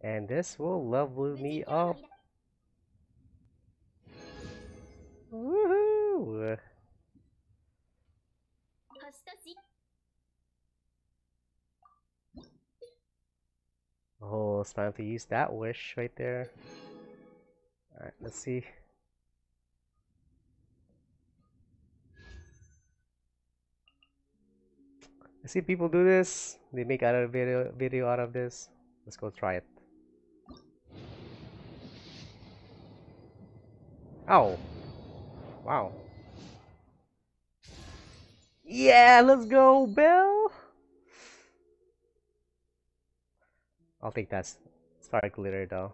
And this will level me up. Woohoo! Oh, it's time to use that wish right there. Alright, let's see. I see people do this. They make a video video out of this. Let's go try it. Oh. Wow. Yeah, let's go, Bell. I'll take that star glitter though.